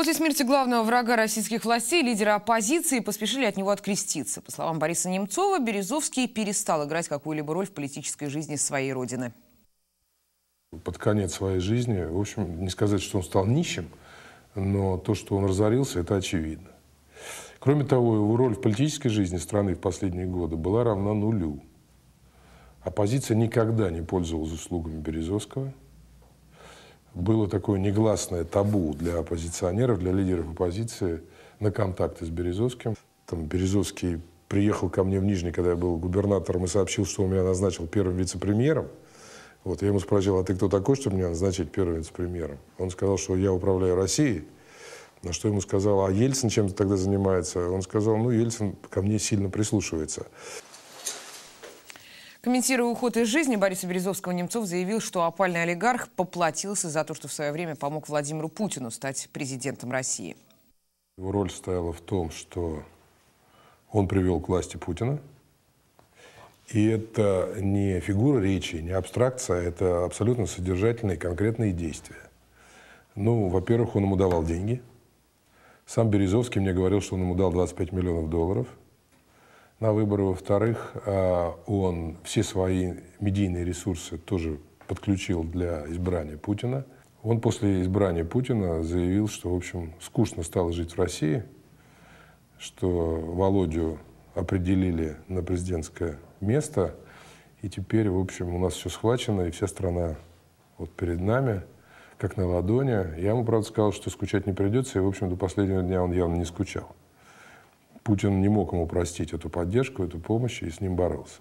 После смерти главного врага российских властей, лидера оппозиции, поспешили от него откреститься. По словам Бориса Немцова, Березовский перестал играть какую-либо роль в политической жизни своей родины. Под конец своей жизни, в общем, не сказать, что он стал нищим, но то, что он разорился, это очевидно. Кроме того, его роль в политической жизни страны в последние годы была равна нулю. Оппозиция никогда не пользовалась услугами Березовского – было такое негласное табу для оппозиционеров, для лидеров оппозиции на контакты с Березовским. Там Березовский приехал ко мне в Нижний, когда я был губернатором, и сообщил, что он меня назначил первым вице-премьером. Вот, я ему спросил, а ты кто такой, чтобы меня назначить первым вице-премьером? Он сказал, что я управляю Россией. На что ему сказал, а Ельцин чем-то тогда занимается? Он сказал, ну, Ельцин ко мне сильно прислушивается. Комментируя уход из жизни Бориса Березовского, Немцов заявил, что опальный олигарх поплатился за то, что в свое время помог Владимиру Путину стать президентом России. Его роль стояла в том, что он привел к власти Путина. И это не фигура речи, не абстракция, это абсолютно содержательные конкретные действия. Ну, во-первых, он ему давал деньги. Сам Березовский мне говорил, что он ему дал 25 миллионов долларов – на выборы. Во-вторых, а, он все свои медийные ресурсы тоже подключил для избрания Путина. Он после избрания Путина заявил, что, в общем, скучно стало жить в России, что Володю определили на президентское место, и теперь, в общем, у нас все схвачено, и вся страна вот перед нами, как на ладони. Я ему, правда, сказал, что скучать не придется, и, в общем, до последнего дня он явно не скучал. Путин не мог ему простить эту поддержку, эту помощь и с ним боролся.